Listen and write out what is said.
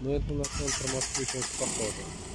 Но это на центр Москвы чем-то похоже.